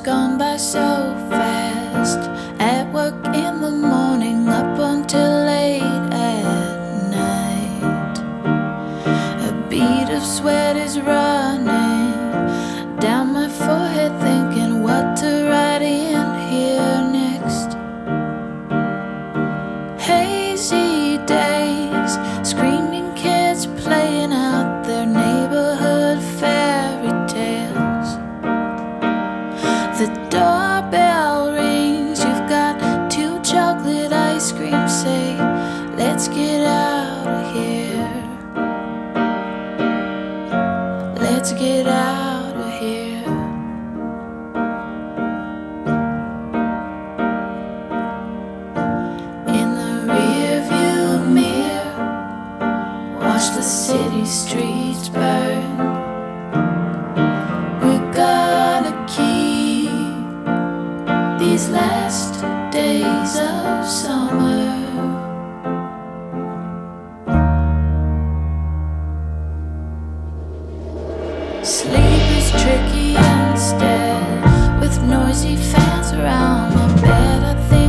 gone by so city streets burn. We're gonna keep these last days of summer. Sleep is tricky instead, with noisy fans around my bed. I think